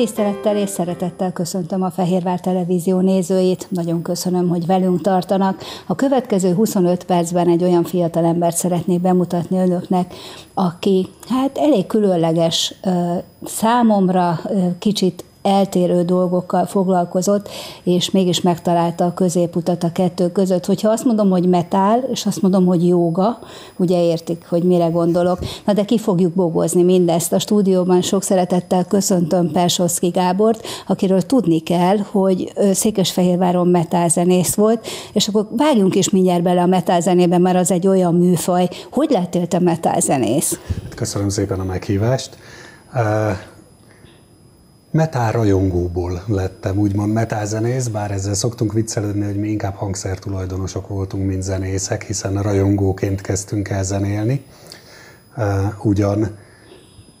Tisztelettel és szeretettel köszöntöm a Fehérvár Televízió nézőit. Nagyon köszönöm, hogy velünk tartanak. A következő 25 percben egy olyan fiatal embert szeretnék bemutatni önöknek, aki hát elég különleges számomra, kicsit eltérő dolgokkal foglalkozott, és mégis megtalálta a középutat a kettő között. Hogyha azt mondom, hogy metál, és azt mondom, hogy jóga, ugye értik, hogy mire gondolok. Na de ki fogjuk bogozni mindezt. A stúdióban sok szeretettel köszöntöm Persoszki Gábort, akiről tudni kell, hogy Székesfehérváron metálzenész volt, és akkor vágjunk is mindjárt bele a metálzenébe, mert az egy olyan műfaj. Hogy lettél te metálzenész? Köszönöm szépen a meghívást. Metál rajongóból lettem, úgymond metálzenész, bár ezzel szoktunk viccelődni, hogy mi inkább hangszertulajdonosok voltunk, mint zenészek, hiszen rajongóként kezdtünk el zenélni. Ugyan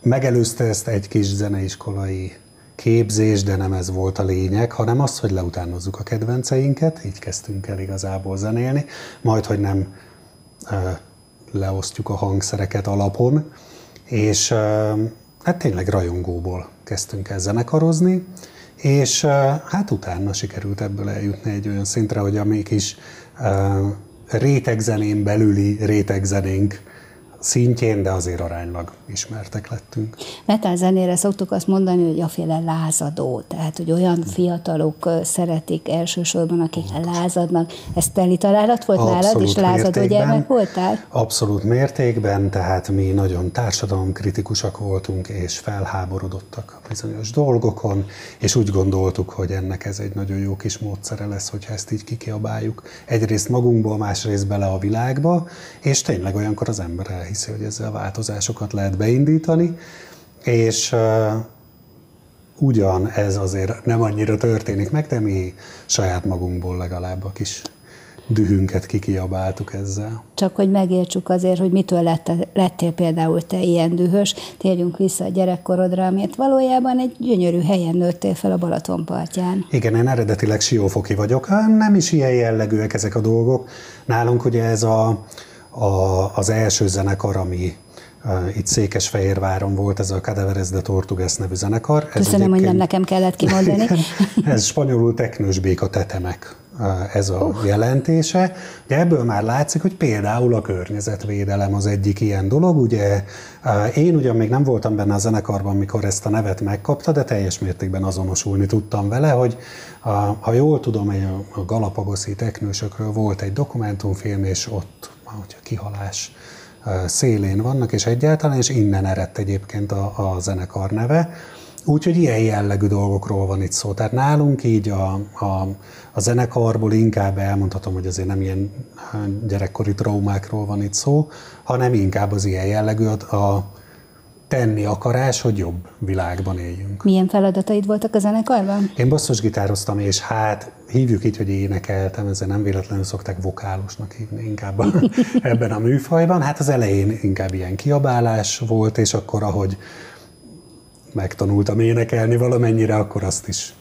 megelőzte ezt egy kis zeneiskolai képzés, de nem ez volt a lényeg, hanem az, hogy leutánozzuk a kedvenceinket, így kezdtünk el igazából zenélni, majd, hogy nem leosztjuk a hangszereket alapon, és hát tényleg rajongóból kezdtünk el zenekarozni, és hát utána sikerült ebből eljutni egy olyan szintre, hogy a mi kis rétegzenén belüli rétegzenénk szintjén, de azért aránylag ismertek lettünk. Metal zenére szoktuk azt mondani, hogy a féle lázadó, tehát hogy olyan fiatalok szeretik elsősorban, akik Pontos. lázadnak. Ez teli találat volt Abszolút nálad, és lázadó gyermek voltál? Abszolút mértékben, tehát mi nagyon társadalomkritikusak voltunk, és felháborodottak a bizonyos dolgokon, és úgy gondoltuk, hogy ennek ez egy nagyon jó kis módszere lesz, hogyha ezt így kikiabáljuk. Egyrészt magunkból, másrészt bele a világba, és tényleg olyankor az ember elhiszi, hogy ezzel változásokat lehet beindítani, és ugyan ez azért nem annyira történik meg, de mi saját magunkból legalább a kis dühünket kikiabáltuk ezzel. Csak hogy megértsük azért, hogy mitől lett, lettél például te ilyen dühös, térjünk vissza a gyerekkorodra, amit valójában egy gyönyörű helyen nőttél fel a Balaton partján. Igen, én eredetileg siófoki vagyok, nem is ilyen jellegűek ezek a dolgok. Nálunk ugye ez a a, az első zenekar, ami itt Székesfehérváron volt, ez a Cadaveres de Tortugas nevű zenekar. Ez Köszönöm, hogy nem nekem kellett kimondani. ez spanyolul teknős béka tetemek ez a uh. jelentése. Ugye ebből már látszik, hogy például a környezetvédelem az egyik ilyen dolog. Ugye én ugyan még nem voltam benne a zenekarban, mikor ezt a nevet megkapta, de teljes mértékben azonosulni tudtam vele, hogy ha jól tudom, a Galapagoszi teknősökről volt egy dokumentumfilm, és ott hogy a kihalás szélén vannak, és egyáltalán, és innen eredt egyébként a, a zenekar neve. Úgyhogy ilyen jellegű dolgokról van itt szó. Tehát nálunk így a, a, a zenekarból inkább elmondhatom, hogy azért nem ilyen gyerekkori traumákról van itt szó, hanem inkább az ilyen jellegű a, a tenni akarás, hogy jobb világban éljünk. Milyen feladataid voltak a zenekarban? Én basszusgitároztam, és hát hívjuk így, hogy énekeltem, ezzel nem véletlenül szokták vokálosnak hívni inkább ebben a műfajban. Hát az elején inkább ilyen kiabálás volt, és akkor ahogy megtanultam énekelni valamennyire, akkor azt is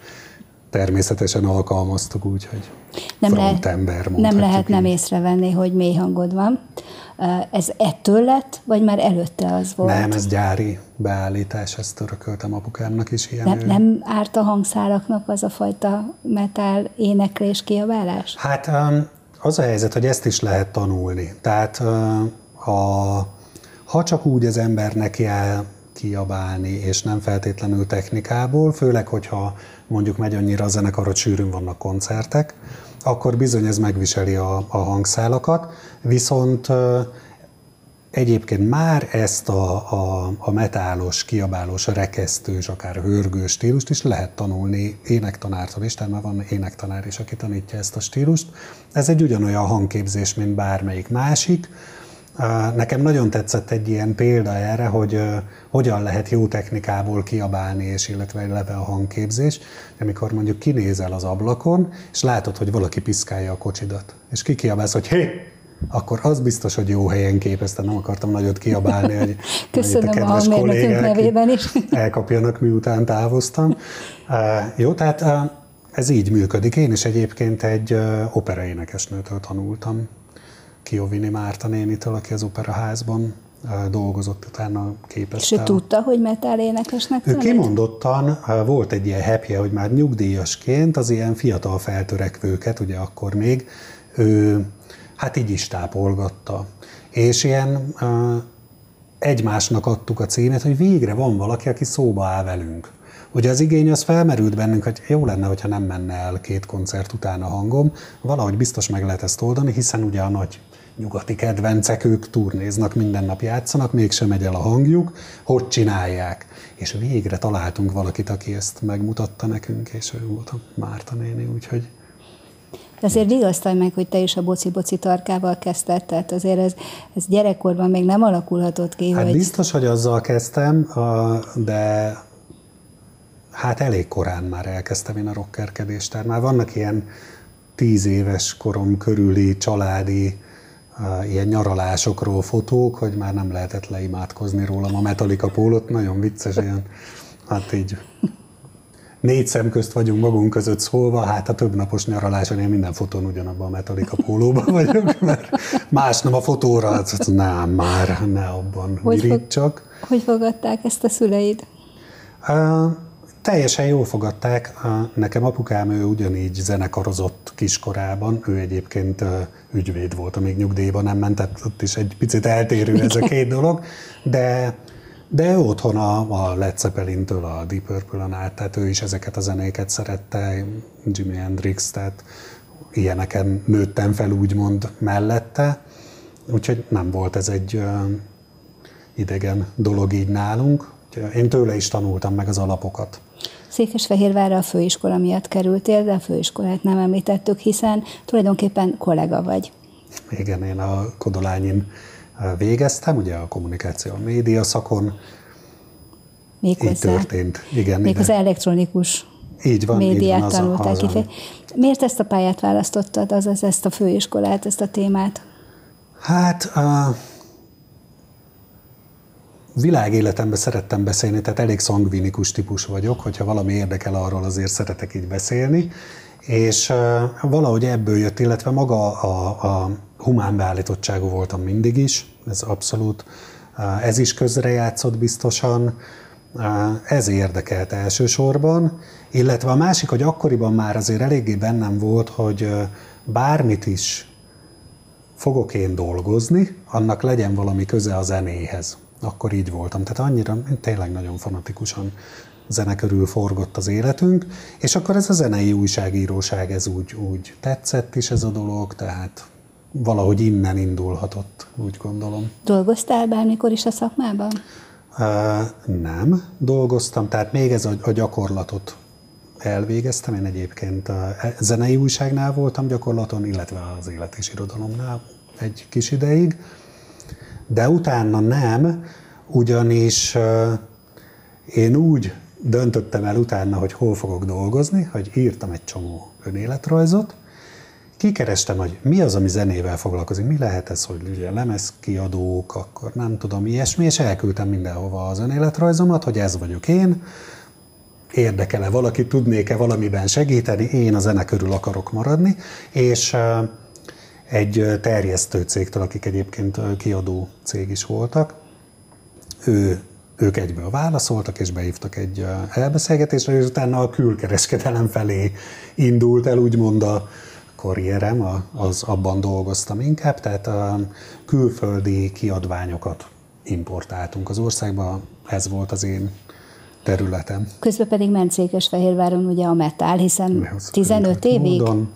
természetesen alkalmaztuk úgy, hogy nem lehet, Nem lehet nem észrevenni, hogy mély hangod van. Ez ettől lett, vagy már előtte az volt? Nem, ez gyári beállítás, ezt örököltem apukámnak is ilyen. Nem, nem árt a hangszálaknak az a fajta metal éneklés, kiabálás? Hát az a helyzet, hogy ezt is lehet tanulni. Tehát a, ha csak úgy az embernek jel kiabálni, és nem feltétlenül technikából, főleg, hogyha mondjuk megy annyira a zenekar, hogy sűrűn vannak koncertek, akkor bizony ez megviseli a, a hangszálakat, viszont Egyébként már ezt a, a, a metálos, kiabálós, rekesztős, akár hörgős stílust is lehet tanulni énektanártól is, tehát már van énektanár is, aki tanítja ezt a stílust. Ez egy ugyanolyan hangképzés, mint bármelyik másik, Nekem nagyon tetszett egy ilyen példa erre, hogy hogyan lehet jó technikából kiabálni, és illetve leve a hangképzés, amikor mondjuk kinézel az ablakon, és látod, hogy valaki piszkálja a kocsidat, és kikiabálsz, hogy hé, akkor az biztos, hogy jó helyen képezte, nem akartam nagyot kiabálni, hogy Köszönöm a kedves a kollégák nevében is. elkapjanak, miután távoztam. Jó, tehát ez így működik. Én is egyébként egy operaénekesnőtől tanultam Kiovini Márta nénitől, aki az operaházban dolgozott utána képezte. És ő tudta, hogy metal énekesnek Ő kimondottan volt egy ilyen hepje, hogy már nyugdíjasként az ilyen fiatal feltörekvőket, ugye akkor még, ő hát így is tápolgatta. És ilyen egymásnak adtuk a címet, hogy végre van valaki, aki szóba áll velünk. Ugye az igény az felmerült bennünk, hogy jó lenne, hogyha nem menne el két koncert után a hangom, valahogy biztos meg lehet ezt oldani, hiszen ugye a nagy nyugati kedvencek, ők turnéznak, minden nap játszanak, mégsem megy el a hangjuk, hogy csinálják. És végre találtunk valakit, aki ezt megmutatta nekünk, és ő volt a Márta néni, úgyhogy de azért vigasztalj meg, hogy te is a boci-boci tarkával kezdted, tehát azért ez, ez gyerekkorban még nem alakulhatott ki, hát hogy... biztos, hogy azzal kezdtem, de hát elég korán már elkezdtem én a rockerkedést. Tehát már vannak ilyen tíz éves korom körüli családi ilyen nyaralásokról fotók, hogy már nem lehetett leimádkozni rólam a Metallica pólot, nagyon vicces, ilyen, hát így négy szem közt vagyunk magunk között szólva, hát a több napos nyaraláson én minden fotón ugyanabban a Metallica pólóban vagyok, mert másnap a fotóra, nem már, ne abban, hogy fog, csak. Hogy fogadták ezt a szüleid? Uh, Teljesen jól fogadták. Nekem apukám ő ugyanígy zenekarozott kiskorában, ő egyébként ügyvéd volt, amíg nyugdíjban nem ment, tehát ott is egy picit eltérő ez a két dolog, de de otthon a, a Led Zeppelin-től a Deep Purple-on át, tehát ő is ezeket a zenéket szerette, Jimi Hendrix, tehát ilyeneken nőttem fel úgymond mellette, úgyhogy nem volt ez egy idegen dolog így nálunk. Én tőle is tanultam meg az alapokat. Székesfehérvárra a főiskola miatt kerültél, de a főiskolát nem említettük, hiszen tulajdonképpen kollega vagy. Igen, én a Kodolányin végeztem, ugye a kommunikáció, a média szakon. Méghozzá. Így történt. Igen, Még az elektronikus így van, médiát így van, tanultál ki. Miért ezt a pályát választottad, azaz ezt a főiskolát, ezt a témát? Hát uh, világéletemben szerettem beszélni, tehát elég szangvinikus típus vagyok, hogyha valami érdekel, arról azért szeretek így beszélni, és valahogy ebből jött, illetve maga a, a humán beállítottságú voltam mindig is, ez abszolút, ez is közrejátszott biztosan, ez érdekelt elsősorban, illetve a másik, hogy akkoriban már azért eléggé bennem volt, hogy bármit is fogok én dolgozni, annak legyen valami köze a zenéhez. Akkor így voltam. Tehát annyira, tényleg nagyon fanatikusan zene körül forgott az életünk, és akkor ez a zenei újságíróság, ez úgy, úgy tetszett is ez a dolog, tehát valahogy innen indulhatott, úgy gondolom. Dolgoztál bármikor is a szakmában? Uh, nem, dolgoztam, tehát még ez a, a gyakorlatot elvégeztem. Én egyébként a zenei újságnál voltam gyakorlaton, illetve az élet és irodalomnál egy kis ideig de utána nem, ugyanis én úgy döntöttem el utána, hogy hol fogok dolgozni, hogy írtam egy csomó önéletrajzot, kikerestem, hogy mi az, ami zenével foglalkozik, mi lehet ez, hogy ugye lemezkiadók, akkor nem tudom, ilyesmi, és elküldtem mindenhova az önéletrajzomat, hogy ez vagyok én, érdekele valaki, tudnék-e valamiben segíteni, én a zene körül akarok maradni, és egy terjesztő cégtől, akik egyébként kiadó cég is voltak. Ő, ők egyből válaszoltak, és beívtak egy elbeszélgetésre, és utána a külkereskedelem felé indult el, úgymond a karrierem, az abban dolgoztam inkább, tehát a külföldi kiadványokat importáltunk az országba, ez volt az én területem. Közben pedig ment Székesfehérváron ugye a metál, hiszen 15 évig módon,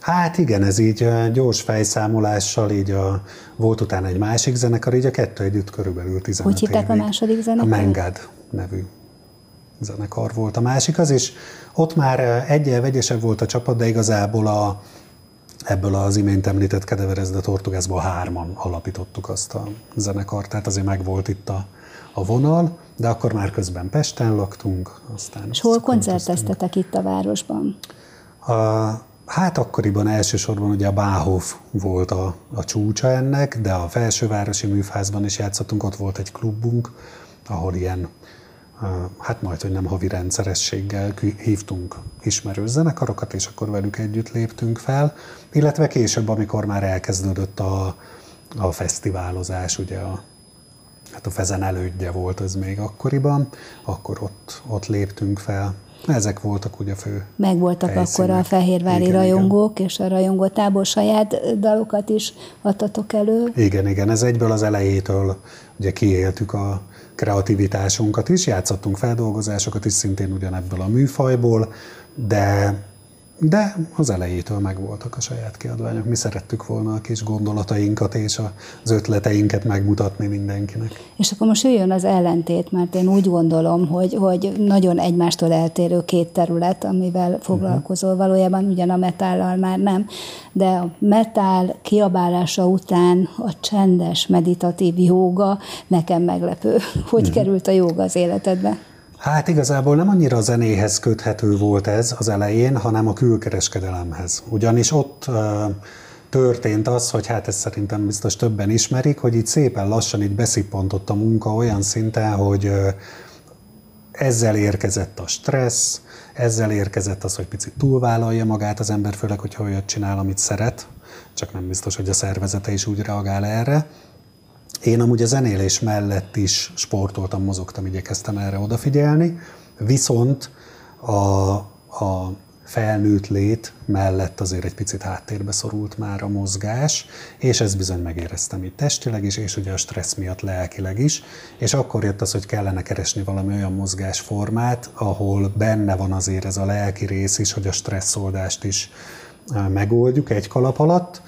Hát igen, ez így gyors fejszámolással, így a, volt utána egy másik zenekar, így a kettő együtt körülbelül 15 Hogy hívták a második zenekar? A Mengad nevű zenekar volt a másik az, és ott már egyel vegyesebb volt a csapat, de igazából a, ebből az imént említett Kedeverezde Tortugászból hárman alapítottuk azt a zenekart, tehát azért meg volt itt a, a vonal, de akkor már közben Pesten laktunk. Aztán és hol koncerteztetek itt a városban? A, Hát akkoriban elsősorban ugye a Báhof volt a, a csúcsa ennek, de a felsővárosi műfázban is játszottunk, ott volt egy klubunk, ahol ilyen, hát majd, hogy nem havi rendszerességgel hívtunk ismerő zenekarokat, és akkor velük együtt léptünk fel, illetve később, amikor már elkezdődött a, a fesztiválozás, ugye a hát a Fezen elődje volt ez még akkoriban, akkor ott, ott léptünk fel. Ezek voltak ugye a fő Megvoltak helyszínek. akkor a fehérvári igen, rajongók, igen. és a rajongótából saját dalokat is adtatok elő. Igen, igen, ez egyből az elejétől ugye kiéltük a kreativitásunkat is, játszottunk feldolgozásokat is szintén ugyanebből a műfajból, de de az elejétől megvoltak a saját kiadványok. Mi szerettük volna a kis gondolatainkat és az ötleteinket megmutatni mindenkinek. És akkor most jöjjön az ellentét, mert én úgy gondolom, hogy, hogy nagyon egymástól eltérő két terület, amivel foglalkozol, uh-huh. valójában ugyan a metállal már nem, de a metál kiabálása után a csendes, meditatív jóga nekem meglepő. Hogy uh-huh. került a jóga az életedbe? Hát igazából nem annyira a zenéhez köthető volt ez az elején, hanem a külkereskedelemhez. Ugyanis ott történt az, hogy hát ezt szerintem biztos többen ismerik, hogy itt szépen lassan így beszippantott a munka olyan szinten, hogy ezzel érkezett a stressz, ezzel érkezett az, hogy picit túlvállalja magát az ember, főleg, hogyha olyat csinál, amit szeret, csak nem biztos, hogy a szervezete is úgy reagál erre. Én amúgy a zenélés mellett is sportoltam, mozogtam, igyekeztem erre odafigyelni, viszont a, a felnőtt lét mellett azért egy picit háttérbe szorult már a mozgás, és ez bizony megéreztem itt testileg is, és ugye a stressz miatt lelkileg is, és akkor jött az, hogy kellene keresni valami olyan mozgásformát, ahol benne van azért ez a lelki rész is, hogy a stresszoldást is megoldjuk egy kalap alatt,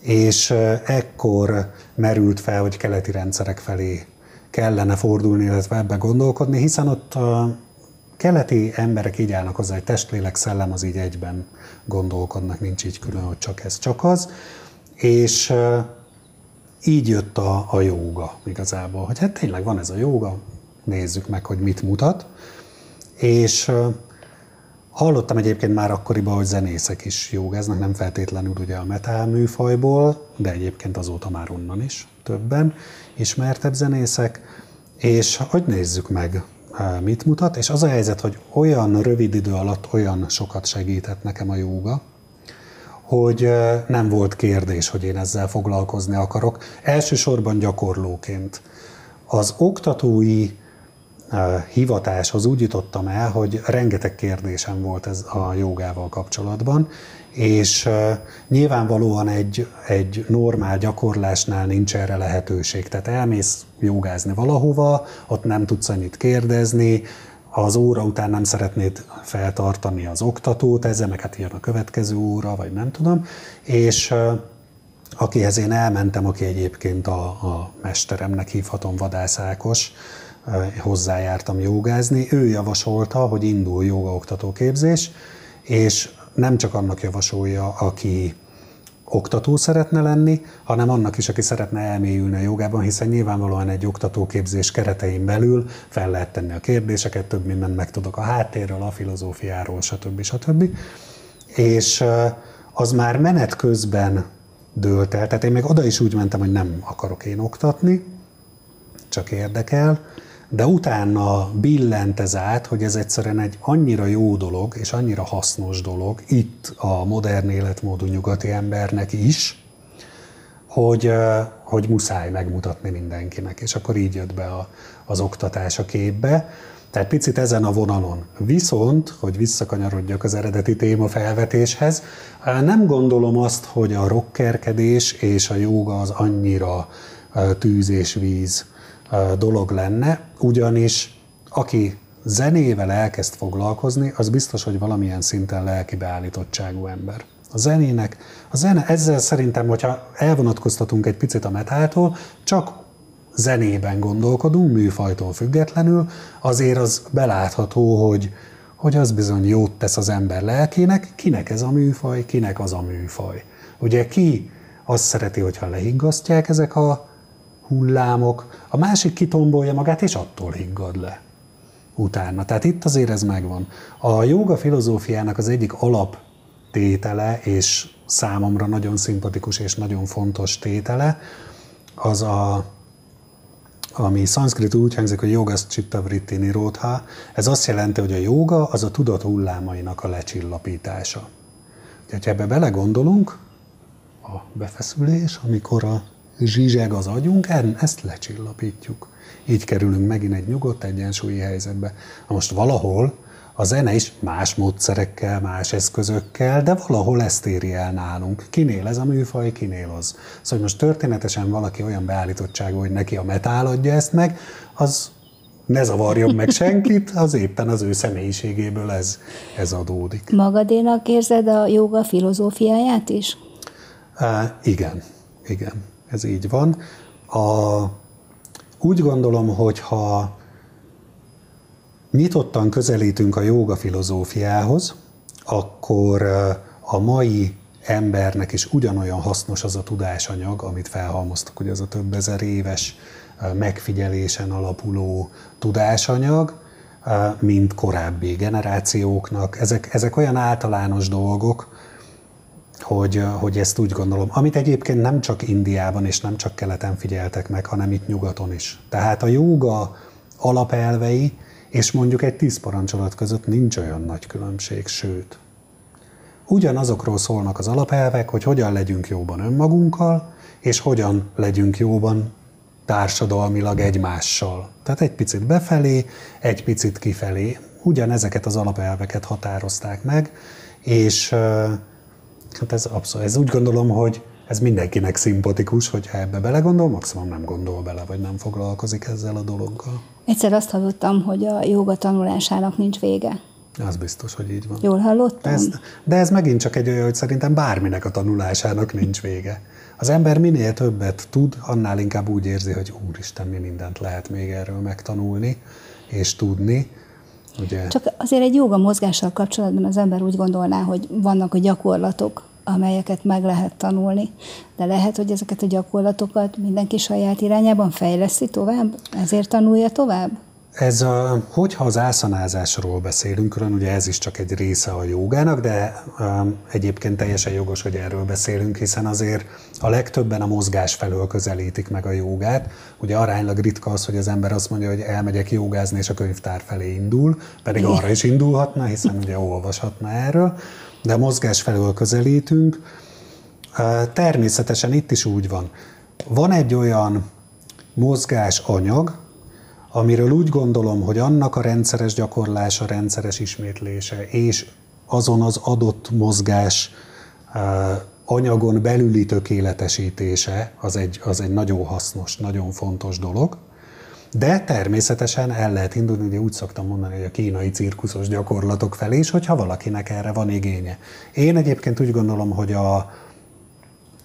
és ekkor merült fel, hogy keleti rendszerek felé kellene fordulni, illetve ebbe gondolkodni, hiszen ott a keleti emberek így állnak hozzá, hogy testlélek, szellem az így egyben gondolkodnak, nincs így külön, hogy csak ez, csak az. És így jött a, a jóga igazából, hogy hát tényleg van ez a jóga, nézzük meg, hogy mit mutat. És Hallottam egyébként már akkoriban, hogy zenészek is jogáznak, nem feltétlenül ugye a metal műfajból, de egyébként azóta már onnan is többen ismertebb zenészek, és hogy nézzük meg, mit mutat, és az a helyzet, hogy olyan rövid idő alatt olyan sokat segített nekem a jóga, hogy nem volt kérdés, hogy én ezzel foglalkozni akarok. Elsősorban gyakorlóként. Az oktatói hivatáshoz úgy jutottam el, hogy rengeteg kérdésem volt ez a jogával kapcsolatban, és nyilvánvalóan egy, egy normál gyakorlásnál nincs erre lehetőség. Tehát elmész jogázni valahova, ott nem tudsz annyit kérdezni, az óra után nem szeretnéd feltartani az oktatót, ezzel meg hát jön a következő óra, vagy nem tudom, és akihez én elmentem, aki egyébként a, a mesteremnek hívhatom vadászákos, hozzájártam jogázni, ő javasolta, hogy indul jogaoktató képzés, és nem csak annak javasolja, aki oktató szeretne lenni, hanem annak is, aki szeretne elmélyülni a jogában, hiszen nyilvánvalóan egy oktatóképzés keretein belül fel lehet tenni a kérdéseket, több mindent megtudok a háttérről, a filozófiáról, stb. stb. És az már menet közben dőlt el, tehát én még oda is úgy mentem, hogy nem akarok én oktatni, csak érdekel, de utána billent ez át, hogy ez egyszerűen egy annyira jó dolog, és annyira hasznos dolog itt a modern életmódú nyugati embernek is, hogy, hogy muszáj megmutatni mindenkinek. És akkor így jött be a, az oktatás a képbe. Tehát picit ezen a vonalon. Viszont, hogy visszakanyarodjak az eredeti téma felvetéshez, nem gondolom azt, hogy a rockerkedés és a jóga az annyira tűz és víz dolog lenne, ugyanis aki zenével elkezd foglalkozni, az biztos, hogy valamilyen szinten lelki beállítottságú ember. A zenének, a zene, ezzel szerintem, hogyha elvonatkoztatunk egy picit a metáltól, csak zenében gondolkodunk, műfajtól függetlenül, azért az belátható, hogy, hogy az bizony jót tesz az ember lelkének, kinek ez a műfaj, kinek az a műfaj. Ugye ki azt szereti, hogyha lehiggasztják ezek a hullámok, a másik kitombolja magát, és attól higgad le utána. Tehát itt azért ez megvan. A joga filozófiának az egyik alaptétele, és számomra nagyon szimpatikus és nagyon fontos tétele, az a, ami szanszkrit úgy hangzik, hogy jogas chitta vritti nirodha. Ez azt jelenti, hogy a joga az a tudat hullámainak a lecsillapítása. Ha ebbe belegondolunk, a befeszülés, amikor a zsizseg az agyunk, ezt lecsillapítjuk. Így kerülünk megint egy nyugodt egyensúlyi helyzetbe. Na most valahol a zene is más módszerekkel, más eszközökkel, de valahol ezt éri el nálunk. Kinél ez a műfaj, kinél az. Szóval hogy most történetesen valaki olyan beállítottságú, hogy neki a metál adja ezt meg, az ne zavarjon meg senkit, az éppen az ő személyiségéből ez, ez adódik. Magadénak érzed a joga filozófiáját is? Uh, igen, igen, ez így van. A, úgy gondolom, hogy ha nyitottan közelítünk a joga filozófiához, akkor a mai embernek is ugyanolyan hasznos az a tudásanyag, amit felhalmoztak, ugye az a több ezer éves megfigyelésen alapuló tudásanyag, mint korábbi generációknak. Ezek, ezek olyan általános dolgok, hogy, hogy ezt úgy gondolom, amit egyébként nem csak Indiában és nem csak keleten figyeltek meg, hanem itt nyugaton is. Tehát a jóga alapelvei és mondjuk egy tíz parancsolat között nincs olyan nagy különbség, sőt. Ugyanazokról szólnak az alapelvek, hogy hogyan legyünk jóban önmagunkkal, és hogyan legyünk jóban társadalmilag egymással. Tehát egy picit befelé, egy picit kifelé. Ugyanezeket az alapelveket határozták meg, és hát ez abszolút, ez úgy gondolom, hogy ez mindenkinek szimpatikus, hogyha ebbe belegondol, maximum nem gondol bele, vagy nem foglalkozik ezzel a dologgal. Egyszer azt hallottam, hogy a joga tanulásának nincs vége. Az biztos, hogy így van. Jól hallottam? Ez, de ez megint csak egy olyan, hogy szerintem bárminek a tanulásának nincs vége. Az ember minél többet tud, annál inkább úgy érzi, hogy úristen, mi mindent lehet még erről megtanulni és tudni. Ugye? Csak azért egy joga mozgással kapcsolatban az ember úgy gondolná, hogy vannak a gyakorlatok, amelyeket meg lehet tanulni, de lehet, hogy ezeket a gyakorlatokat mindenki saját irányában fejleszti tovább, ezért tanulja tovább? Ez a, hogyha az ászanázásról beszélünk, külön ugye ez is csak egy része a jogának, de um, egyébként teljesen jogos, hogy erről beszélünk, hiszen azért a legtöbben a mozgás felől közelítik meg a jogát. Ugye aránylag ritka az, hogy az ember azt mondja, hogy elmegyek jogázni, és a könyvtár felé indul, pedig arra is indulhatna, hiszen ugye olvashatna erről de a mozgás felől közelítünk. Természetesen itt is úgy van. Van egy olyan mozgás anyag, amiről úgy gondolom, hogy annak a rendszeres gyakorlása, rendszeres ismétlése, és azon az adott mozgás anyagon belüli tökéletesítése az egy, az egy nagyon hasznos, nagyon fontos dolog. De természetesen el lehet indulni, ugye úgy szoktam mondani, hogy a kínai cirkuszos gyakorlatok felé is, hogyha valakinek erre van igénye. Én egyébként úgy gondolom, hogy a,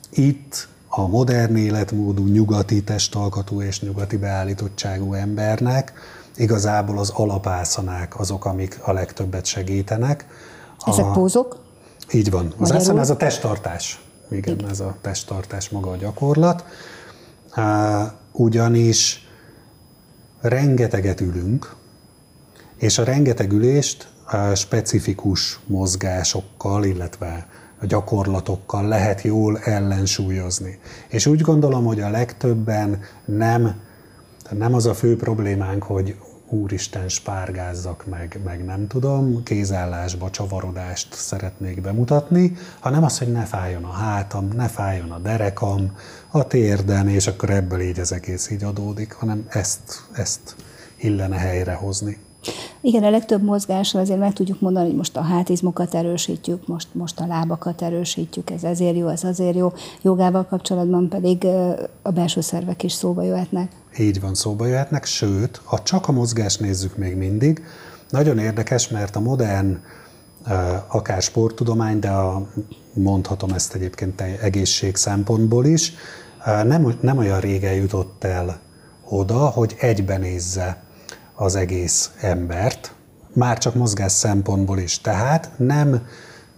itt a modern életmódú, nyugati testalkatú és nyugati beállítottságú embernek igazából az alapászanák azok, amik a legtöbbet segítenek. Ezek a, pózok? Így van. Az eszem, ez a testtartás. Igen, Igen, ez a testtartás maga a gyakorlat. Ugyanis rengeteget ülünk, és a rengeteg ülést specifikus mozgásokkal, illetve gyakorlatokkal lehet jól ellensúlyozni. És úgy gondolom, hogy a legtöbben nem, nem az a fő problémánk, hogy úristen spárgázzak meg, meg nem tudom, kézállásba csavarodást szeretnék bemutatni, hanem az, hogy ne fájjon a hátam, ne fájjon a derekam, a térdem, és akkor ebből így az egész így adódik, hanem ezt, ezt illene helyrehozni. Igen, a legtöbb mozgással azért meg tudjuk mondani, hogy most a hátizmokat erősítjük, most, most a lábakat erősítjük, ez ezért jó, ez azért jó. Jogával kapcsolatban pedig a belső szervek is szóba jöhetnek. Így van, szóba jöhetnek, sőt, ha csak a mozgást nézzük még mindig, nagyon érdekes, mert a modern akár sporttudomány, de a, mondhatom ezt egyébként egészség szempontból is, nem, nem olyan régen jutott el oda, hogy egybenézze az egész embert, már csak mozgás szempontból is. Tehát nem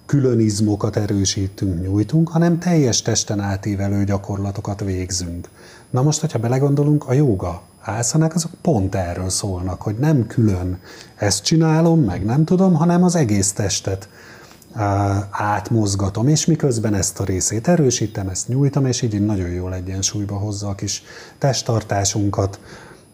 külön izmokat erősítünk, nyújtunk, hanem teljes testen átívelő gyakorlatokat végzünk. Na most, hogyha belegondolunk, a joga ászanák azok pont erről szólnak, hogy nem külön ezt csinálom, meg nem tudom, hanem az egész testet átmozgatom, és miközben ezt a részét erősítem, ezt nyújtom, és így nagyon jól egyensúlyba hozza a kis testtartásunkat,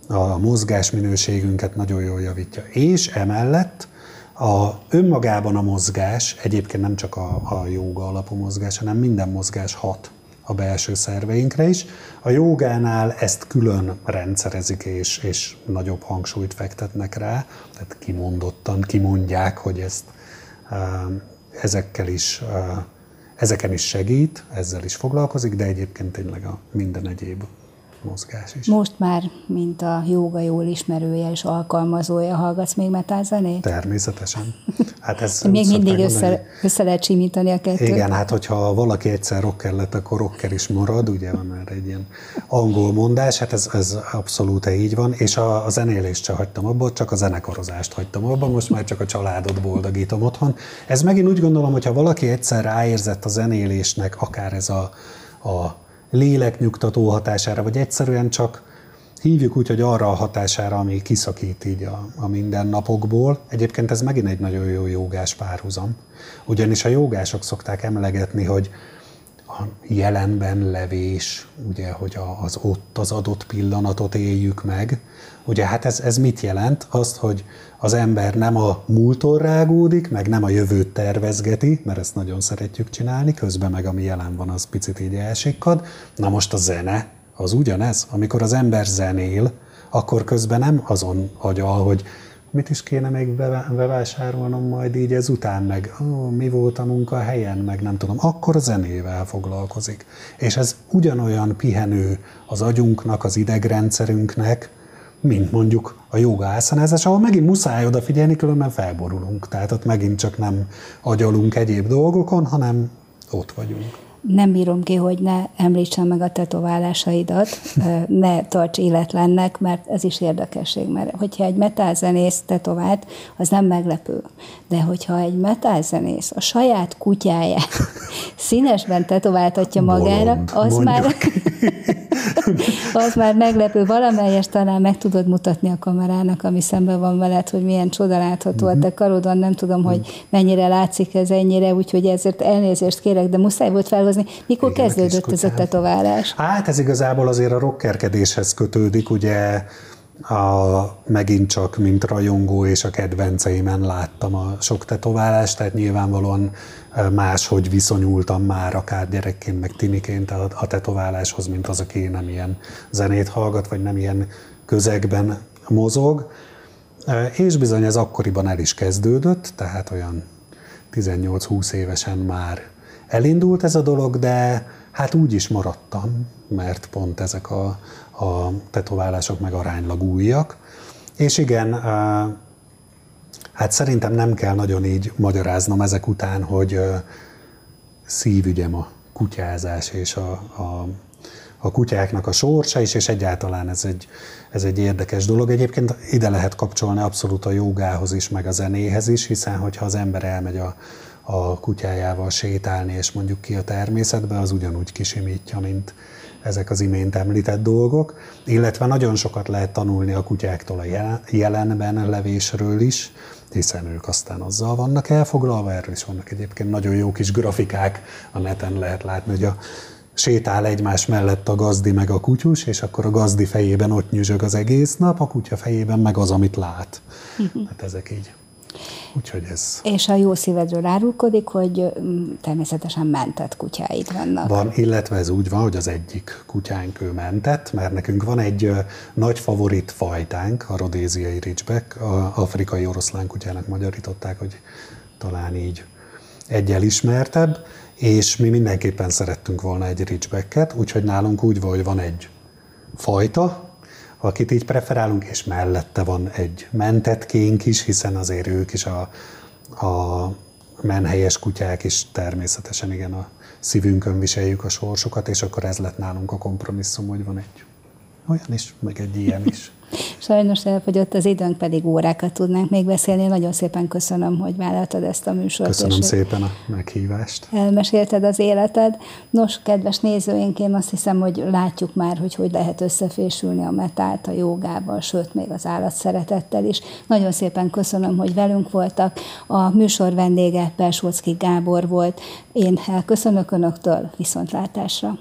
a mozgásminőségünket nagyon jól javítja. És emellett a, önmagában a mozgás, egyébként nem csak a, a jóga alapú mozgás, hanem minden mozgás hat a belső szerveinkre is. A jogánál ezt külön rendszerezik, és, és nagyobb hangsúlyt fektetnek rá, tehát kimondottan kimondják, hogy ezt ezekkel is, ezeken is segít, ezzel is foglalkozik, de egyébként tényleg a minden egyéb mozgás is. Most már, mint a jóga jól ismerője és alkalmazója, hallgatsz még metálzenét? Természetesen. Hát ez még mindig össze, össze lehet simítani a kettőt. Igen, hát hogyha valaki egyszer rocker lett, akkor rocker is marad, ugye van már egy ilyen angol mondás, hát ez, ez abszolút így van, és a, a zenélést sem hagytam abba, csak a zenekarozást hagytam abba, most már csak a családot boldogítom otthon. Ez megint úgy gondolom, hogyha valaki egyszer ráérzett a zenélésnek, akár ez a, a léleknyugtató hatására, vagy egyszerűen csak hívjuk úgy, hogy arra a hatására, ami kiszakít így a, a mindennapokból. Egyébként ez megint egy nagyon jó jogás párhuzam. Ugyanis a jogások szokták emlegetni, hogy a jelenben levés, ugye, hogy az ott az adott pillanatot éljük meg. Ugye hát ez, ez mit jelent? Azt, hogy az ember nem a múlton rágódik, meg nem a jövőt tervezgeti, mert ezt nagyon szeretjük csinálni, közben meg ami jelen van, az picit így elsikkad. Na most a zene, az ugyanez. Amikor az ember zenél, akkor közben nem azon agyal, hogy mit is kéne még bevásárolnom majd így ezután, meg oh, mi volt a munkahelyen, meg nem tudom, akkor a zenével foglalkozik. És ez ugyanolyan pihenő az agyunknak, az idegrendszerünknek, mint mondjuk a joga ászanázás, ahol megint muszáj odafigyelni, különben felborulunk. Tehát ott megint csak nem agyalunk egyéb dolgokon, hanem ott vagyunk nem bírom ki, hogy ne említsem meg a tetoválásaidat, ne tarts életlennek, mert ez is érdekesség, mert hogyha egy metálzenész tetovált, az nem meglepő. De hogyha egy metálzenész a saját kutyáját színesben tetováltatja magára, Bolond, az mondjuk. már az már meglepő. Valamelyest talán meg tudod mutatni a kamerának, ami szemben van veled, hogy milyen csoda látható a te mhm. karodon. Nem tudom, hogy mhm. mennyire látszik ez ennyire, úgyhogy ezért elnézést kérek, de muszáj volt felhozni. Mikor Igen, kezdődött ez a tetoválás? Hát ez igazából azért a rockerkedéshez kötődik, ugye a, megint csak, mint rajongó és a kedvenceimen láttam a sok tetoválást, tehát nyilvánvalóan máshogy viszonyultam már akár gyerekként, meg tiniként a, a tetováláshoz, mint az, aki nem ilyen zenét hallgat, vagy nem ilyen közegben mozog. És bizony ez akkoriban el is kezdődött, tehát olyan 18-20 évesen már elindult ez a dolog, de hát úgy is maradtam, mert pont ezek a, a tetoválások meg aránylag újak. És igen, hát szerintem nem kell nagyon így magyaráznom ezek után, hogy szívügyem a kutyázás és a, a, a kutyáknak a sorsa is, és egyáltalán ez egy, ez egy érdekes dolog. Egyébként ide lehet kapcsolni abszolút a jogához is, meg a zenéhez is, hiszen hogyha az ember elmegy a, a kutyájával sétálni, és mondjuk ki a természetbe, az ugyanúgy kisimítja, mint ezek az imént említett dolgok, illetve nagyon sokat lehet tanulni a kutyáktól a jelenben levésről is, hiszen ők aztán azzal vannak elfoglalva, erről is vannak egyébként nagyon jó kis grafikák, a neten lehet látni, hogy a sétál egymás mellett a gazdi meg a kutyus, és akkor a gazdi fejében ott nyüzsög az egész nap, a kutya fejében meg az, amit lát. Hát ezek így Úgyhogy ez... És a jó szívedről árulkodik, hogy mm, természetesen mentett kutyáid vannak. Van, illetve ez úgy van, hogy az egyik kutyánk ő mentett, mert nekünk van egy nagy favorit fajtánk, a rodéziai ridgeback, a afrikai oroszlán kutyának magyarították, hogy talán így egy elismertebb, és mi mindenképpen szerettünk volna egy ridgebacket, úgyhogy nálunk úgy van, hogy van egy fajta, akit így preferálunk, és mellette van egy mentetkénk is, hiszen azért ők is a, a menhelyes kutyák is természetesen igen a szívünkön viseljük a sorsukat, és akkor ez lett nálunk a kompromisszum, hogy van egy olyan is, meg egy ilyen is. Sajnos elfogyott az időnk, pedig órákat tudnánk még beszélni. Nagyon szépen köszönöm, hogy vállaltad ezt a műsort. Köszönöm szépen a meghívást. Elmesélted az életed. Nos, kedves nézőink, én azt hiszem, hogy látjuk már, hogy hogy lehet összefésülni a metált a jogával, sőt, még az állatszeretettel is. Nagyon szépen köszönöm, hogy velünk voltak. A műsor vendége Persolszki Gábor volt. Én elköszönök Önöktől, viszontlátásra.